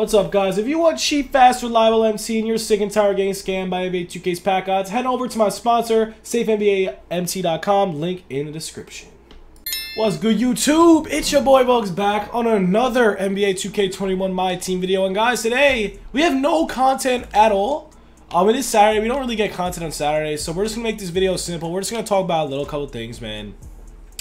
What's up, guys? If you want cheap, fast, reliable MT and you're sick and tired of getting scammed by NBA 2K's pack odds, head over to my sponsor, SafeNBAMT.com, link in the description. What's good, YouTube? It's your boy Bugz back on another NBA 2K21 My Team video. And guys, today, we have no content at all. Um, it is Saturday. We don't really get content on Saturdays, so we're just going to make this video simple. We're just going to talk about a little couple things, man.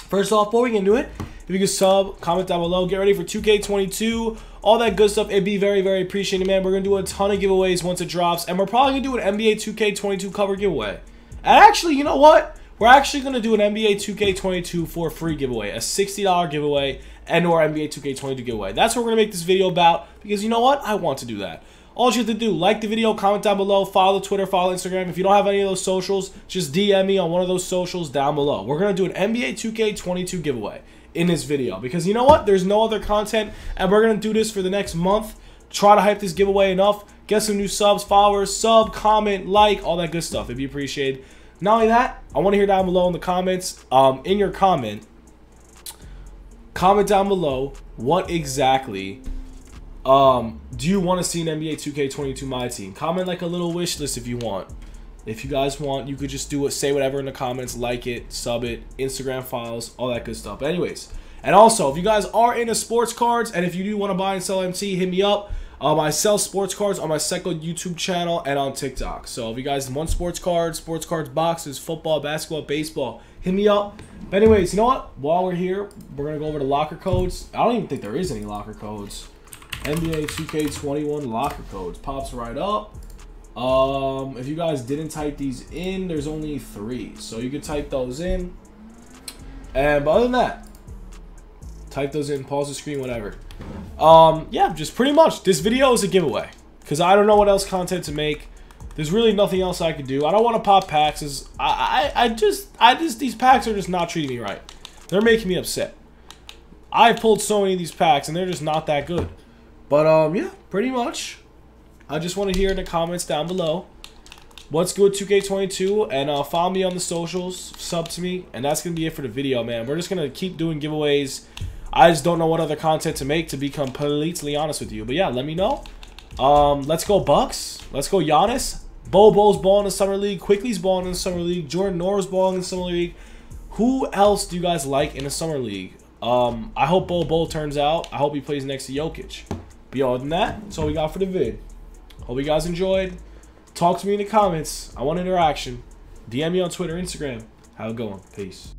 First off, before we get into it, if you could sub, comment down below, get ready for 2K22, all that good stuff. It'd be very, very appreciated, man. We're going to do a ton of giveaways once it drops, and we're probably going to do an NBA 2K22 cover giveaway. And actually, you know what? We're actually going to do an NBA 2K22 for free giveaway, a $60 giveaway, and or NBA 2K22 giveaway. That's what we're going to make this video about, because you know what? I want to do that. All you have to do, like the video, comment down below, follow Twitter, follow Instagram. If you don't have any of those socials, just DM me on one of those socials down below. We're going to do an NBA 2K22 giveaway in this video. Because you know what? There's no other content, and we're going to do this for the next month. Try to hype this giveaway enough. Get some new subs, followers, sub, comment, like, all that good stuff. If you appreciate Not only that, I want to hear down below in the comments, um, in your comment, comment down below what exactly um, do you want to see an NBA 2K22 My Team? Comment like a little wish list if you want. If you guys want, you could just do it, say whatever in the comments, like it, sub it, Instagram files, all that good stuff. But anyways, and also, if you guys are into sports cards, and if you do want to buy and sell MT, hit me up. Um, I sell sports cards on my second YouTube channel and on TikTok. So if you guys want sports cards, sports cards boxes, football, basketball, baseball, hit me up. But anyways, you know what? While we're here, we're going to go over the locker codes. I don't even think there is any locker codes. NBA 2K21 locker codes. Pops right up. Um, if you guys didn't type these in, there's only three. So you could type those in. And but other than that, type those in, pause the screen, whatever. Um, yeah, just pretty much. This video is a giveaway. Because I don't know what else content to make. There's really nothing else I could do. I don't want to pop packs. I, I, I just, I just, these packs are just not treating me right. They're making me upset. I've pulled so many of these packs and they're just not that good. But, um, yeah, pretty much. I just want to hear in the comments down below what's good 2K22 and uh, follow me on the socials, sub to me, and that's going to be it for the video, man. We're just going to keep doing giveaways. I just don't know what other content to make to be completely honest with you. But yeah, let me know. Um, let's go Bucks. Let's go Giannis. Bol Bol's balling in the Summer League. Quickley's balling in the Summer League. Jordan Nwora balling in the Summer League. Who else do you guys like in the Summer League? Um, I hope Bo Bo turns out. I hope he plays next to Jokic. Beyond that, that's all we got for the vid. Hope you guys enjoyed. Talk to me in the comments. I want interaction. DM me on Twitter, Instagram. Have a good one. Peace.